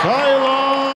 Kylo